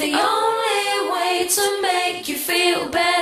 the only way to make you feel better.